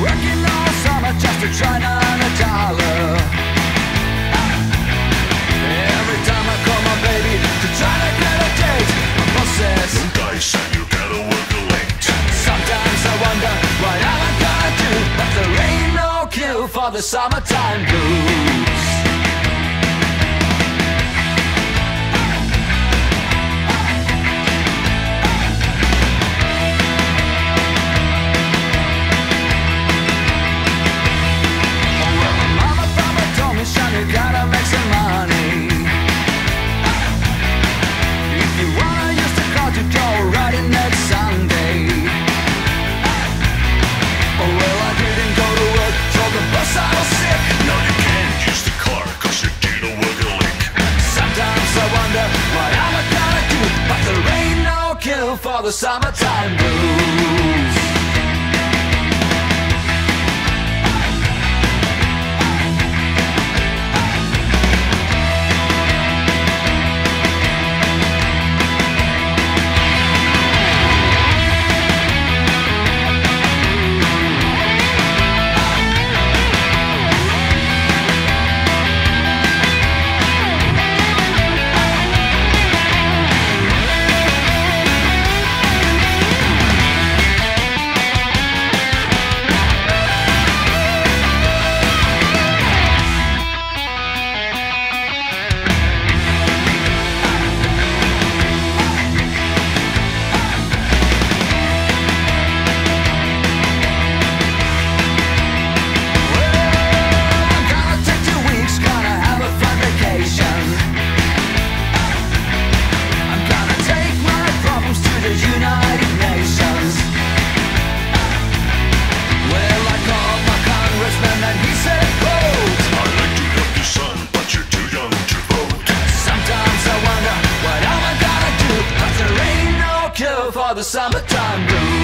Working all summer just to try on a dollar. Every time I call my baby to try to get a date My boss says, no dice and you gotta work late. Sometimes I wonder what I'm gonna do But there ain't no cure for the summertime blues. For the summertime blues. the summertime blues.